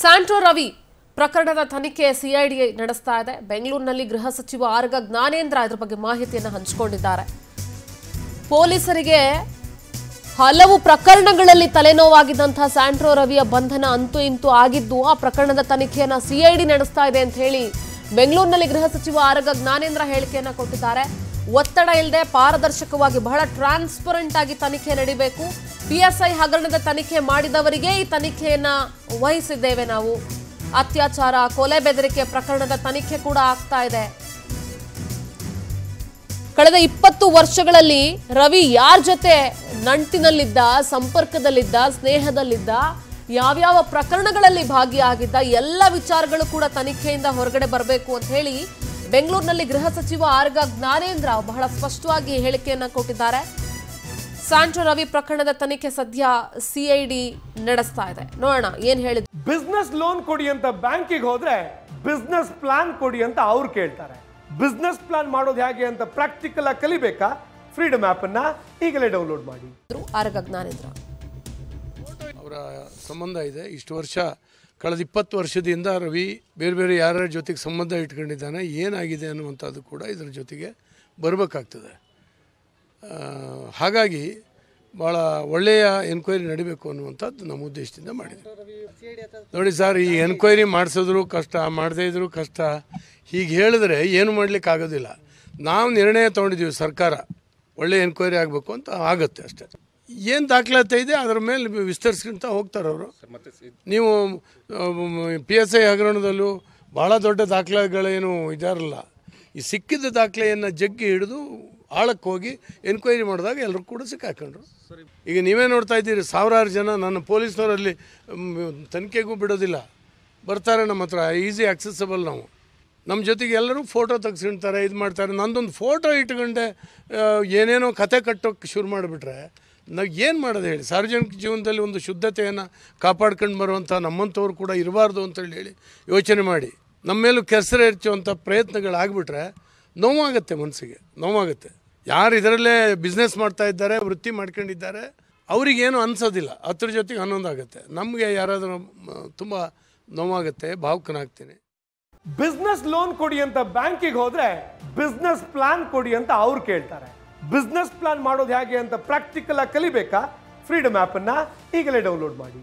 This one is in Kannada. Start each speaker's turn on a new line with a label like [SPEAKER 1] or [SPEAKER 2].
[SPEAKER 1] ಸ್ಯಾಂಟ್ರೋ ರವಿ ಪ್ರಕರಣದ ತನಿಖೆ ಸಿಐಡಿ ನಡೆಸ್ತಾ ಇದೆ. ಬೆಂಗಳೂರಿನಲ್ಲಿ ಗೃಹ ಸಚಿವ ಆರ್ಗ ಜ್ಞಾನೇಂದ್ರ ಇದ್ರ ಬಗ್ಗೆ ಮಾಹಿತಿಯನ್ನು ಹಂಚಿಕೊಂಡಿದ್ದಾರೆ. ಪೊಲೀಸರಿಗೆ ಹಲವು ಪ್ರಕರಣಗಳಲ್ಲಿ ತಲೆನೋವಾಗಿದ್ದಂತಹ ಸ್ಯಾಂಟ್ರೋ ರವಿಯ ಬಂಧನ ಅಂತೂ ಇಂತೂ ಆಗಿದ್ದು, ಆ ಪ್ರಕರಣದ ತನಿಖೆಯನ್ನ ಸಿಐಡಿ ನಡೆಸ್ತಾ ಇದೆ ಅಂತ ಹೇಳಿ ಬೆಂಗಳೂರಿನಲ್ಲಿ ಗೃಹ ಸಚಿವ ಆರಗ ಜ್ಞಾನೇಂದ್ರ ಹೇಳಿಕೆಯನ್ನ ಕೊಟ್ಟಿದ್ದಾರೆ. ಒತ್ತಡ ಇಲ್ಲದೆ ಪಾರದರ್ಶಕವಾಗಿ ಬಹಳ ಟ್ರಾನ್ಸ್ಪರೆಂಟ್ ಆಗಿ ತನಿಖೆ ನಡಿಬೇಕು. ಪಿಎಸ್ಐ ಹಗರಣದ ತನಿಖೆ ಮಾಡಿದವರಿಗೆ ಈ ತನಿಖೆಯನ್ನ ವಹಿಸಿದ್ದೇವೆ ನಾವು. ಅತ್ಯಾಚಾರ, ಕೊಲೆ ಬೆದರಿಕೆ ಪ್ರಕರಣದ ತನಿಖೆ ಕೂಡ ಆಗ್ತಾ ಇದೆ. ಕಳೆದ ಇಪ್ಪತ್ತು ವರ್ಷಗಳಲ್ಲಿ ರವಿ ಯಾರ ಜೊತೆ ನಂಟಿನಲ್ಲಿದ್ದ, ಸಂಪರ್ಕದಲ್ಲಿದ್ದ, ಸ್ನೇಹದಲ್ಲಿದ್ದ, ಯಾವ್ಯಾವ ಪ್ರಕರಣಗಳಲ್ಲಿ ಭಾಗಿಯಾಗಿದ್ದ, ಎಲ್ಲ ವಿಚಾರಗಳು ಕೂಡ ತನಿಖೆಯಿಂದ ಹೊರಗಡೆ ಬರಬೇಕು ಅಂತ ಹೇಳಿ ಬೆಂಗಳೂರಿನಲ್ಲಿ ಗೃಹ ಸಚಿವ ಆರ್ಗ ಜ್ಞಾನೇಂದ್ರ ಬಹಳ ಸ್ಪಷ್ಟವಾಗಿ ಹೇಳಿಕೆಯನ್ನ ಕೊಟ್ಟಿದ್ದಾರೆ. ಸ್ಯಾಂಟ್ರೋ ರವಿ ಪ್ರಕರಣದ ತನಿಖೆ ಸದ್ಯ ಸಿಐಡಿ ನಡೆಸ್ತಾ ಇದೆ. ನೋಡೋಣ ಏನ್ ಹೇಳಿದ್ರು
[SPEAKER 2] ಬಿಸ್ನೆಸ್ ಲೋನ್ ಕೊಡಿ ಅಂತ ಬ್ಯಾಂಕಿಗೆ ಹೋದ್ರೆ ಬಿಸ್ನೆಸ್ ಪ್ಲಾನ್ ಕೊಡಿ ಅಂತ ಅವ್ರು ಕೇಳ್ತಾರೆ. ಬಿಸ್ನೆಸ್ ಪ್ಲಾನ್ ಮಾಡೋದು ಹೇಗೆ ಅಂತ ಪ್ರಾಕ್ಟಿಕಲ್ ಆಗಿ ಕಲಿಬೇಕಾ? ಫ್ರೀಡಮ್ ಆಪ್ ಅನ್ನ ಈಗಲೇ ಡೌನ್ಲೋಡ್ ಮಾಡಿ.
[SPEAKER 1] ಆರಗ ಜ್ಞಾನೇಂದ್ರ.
[SPEAKER 3] ಅವರ ಸಂಬಂಧ ಇದೆ. ಇಷ್ಟು ವರ್ಷ ಕಳೆದ ಇಪ್ಪತ್ತು ವರ್ಷದಿಂದ ರವಿ ಬೇರೆ ಬೇರೆ ಯಾರ್ಯಾರ ಜೊತೆಗೆ ಸಂಬಂಧ ಇಟ್ಕೊಂಡಿದ್ದಾನೆ ಏನಾಗಿದೆ ಅನ್ನುವಂಥದ್ದು ಕೂಡ ಇದರ ಜೊತೆಗೆ ಬರಬೇಕಾಗ್ತದೆ. ಹಾಗಾಗಿ ಭಾಳ ಒಳ್ಳೆಯ ಎನ್ಕ್ವೈರಿ ನಡಿಬೇಕು ಅನ್ನುವಂಥದ್ದು ನಮ್ಮ ಉದ್ದೇಶದಿಂದ ಮಾಡಿದೆ ನೋಡಿ ಸರ್ ಈ ಎನ್ಕ್ವೈರಿ ಮಾಡಿಸಿದ್ರು ಕಷ್ಟ ಮಾಡದೇ ಇದ್ರೂ ಕಷ್ಟ. ಹೀಗೆ ಹೇಳಿದ್ರೆ ಏನು ಮಾಡ್ಲಿಕ್ಕೆ ಆಗೋದಿಲ್ಲ. ನಾವು ನಿರ್ಣಯ ತೊಗೊಂಡಿದ್ದೀವಿ ಸರ್ಕಾರ. ಒಳ್ಳೆಯ ಎನ್ಕ್ವೈರಿ ಆಗಬೇಕು ಅಂತ ಆಗುತ್ತೆ ಅಷ್ಟೇ. ಏನು ದಾಖಲಾತಿ ಇದೆ ಅದರ ಮೇಲೆ ವಿಸ್ತರಿಸ್ಕೊಂತ ಹೋಗ್ತಾರೆ ಅವರು. ನೀವು ಪಿ ಎಸ್ ಐ ಹಗರಣದಲ್ಲೂ ಭಾಳ ದೊಡ್ಡ ದಾಖಲೆಗಳೇನು ಇದಾರಲ್ಲ. ಈ ಸಿಕ್ಕಿದ ದಾಖಲೆಯನ್ನು ಜಗ್ಗಿ ಹಿಡಿದು ಆಳಕ್ಕೆ ಹೋಗಿ ಎನ್ಕ್ವೈರಿ ಮಾಡಿದಾಗ ಎಲ್ಲರೂ ಕೂಡ ಸಿಕ್ಕಾಕೊಂಡ್ರು. ಈಗ ನೀವೇ ನೋಡ್ತಾ ಇದ್ದೀರಿ, ಸಾವಿರಾರು ಜನ ನನ್ನ ಪೊಲೀಸ್ನವರಲ್ಲಿ ತನಿಖೆಗೂ ಬಿಡೋದಿಲ್ಲ. ಬರ್ತಾರೆ ನಮ್ಮ ಹತ್ರ, ಈಸಿ ಆಕ್ಸೆಸಬಲ್ ನಾವು. ನಮ್ಮ ಜೊತೆಗೆ ಎಲ್ಲರೂ ಫೋಟೋ ತೆಗ್ಸ್ಕೊಂತಾರೆ ಇದು ಮಾಡ್ತಾರೆ. ನಂದೊಂದು ಫೋಟೋ ಇಟ್ಕೊಂಡೆ ಏನೇನೋ ಕತೆ ಕಟ್ಟೋಕ್ಕೆ ಶುರು ಮಾಡಿಬಿಟ್ರೆ, ನಾವು ಏನು ಮಾಡೋದು ಹೇಳಿ? ಸಾರ್ವಜನಿಕ ಜೀವನದಲ್ಲಿ ಒಂದು ಶುದ್ಧತೆಯನ್ನು ಕಾಪಾಡ್ಕೊಂಡು ಬರುವಂಥ ನಮ್ಮಂಥವ್ರು ಕೂಡ ಇರಬಾರ್ದು ಅಂತೇಳಿ ಹೇಳಿ ಯೋಚನೆ ಮಾಡಿ. ನಮ್ಮ ಮೇಲೂ ಕೆಸರು ಹೆಚ್ಚುವಂಥ ಪ್ರಯತ್ನಗಳಾಗ್ಬಿಟ್ರೆ ನೋವಾಗುತ್ತೆ ಮನಸ್ಸಿಗೆ ನೋವಾಗುತ್ತೆ. ಯಾರು ಇದರಲ್ಲೇ ಬಿಸ್ನೆಸ್ ಮಾಡ್ತಾ ಇದ್ದಾರೆ, ವೃತ್ತಿ ಮಾಡ್ಕೊಂಡಿದ್ದಾರೆ, ಅವರಿಗೇನು ಅನ್ಸೋದಿಲ್ಲ. ಹತ್ರ ಜೊತೆಗೆ ಹನ್ನೊಂದಾಗುತ್ತೆ. ನಮಗೆ ಯಾರಾದರೂ ತುಂಬ ನೋವಾಗುತ್ತೆ, ಭಾವುಕನಾಗ್ತೀನಿ.
[SPEAKER 2] ಬಿಸ್ನೆಸ್ ಲೋನ್ ಕೊಡಿ ಅಂತ ಬ್ಯಾಂಕಿಗೆ ಹೋದರೆ ಬಿಸ್ನೆಸ್ ಪ್ಲಾನ್ ಕೊಡಿ ಅಂತ ಅವ್ರು ಕೇಳ್ತಾರೆ. ಬಿಸ್ನೆಸ್ ಪ್ಲಾನ್ ಮಾಡೋದು ಹೇಗೆ ಅಂತ ಪ್ರಾಕ್ಟಿಕಲ್ ಆಗಿ ಕಲಿಬೇಕಾ? ಫ್ರೀಡಮ್ ಆ್ಯಪನ್ನು ಈಗಲೇ ಡೌನ್ಲೋಡ್ ಮಾಡಿ.